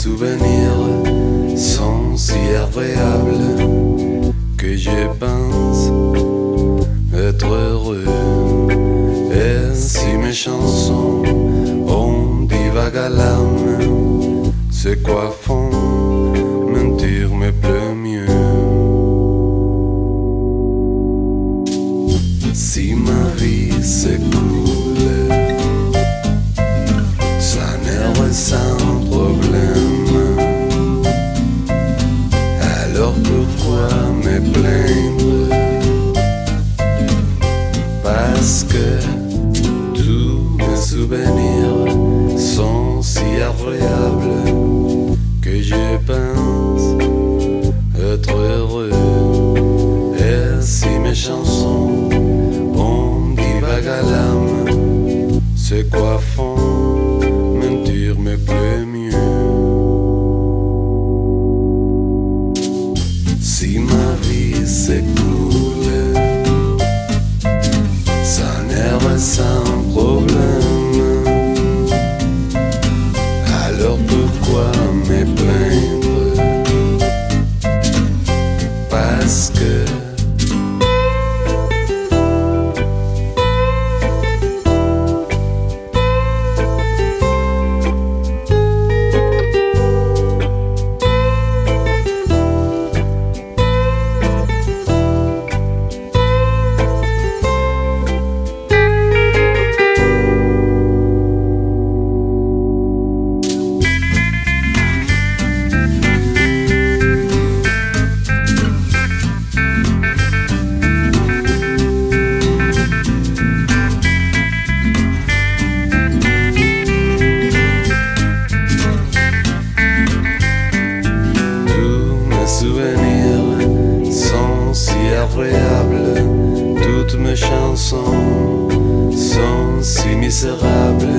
souvenirs sont si agréables que je pense être heureux. Et si mes chansons ont divague à l'âme, c'est quoi font mentir me plaît mieux. Si ma vie s'écoule chansons ont divague à l'âme, c'est quoi ma toutes mes chansons sont si misérables.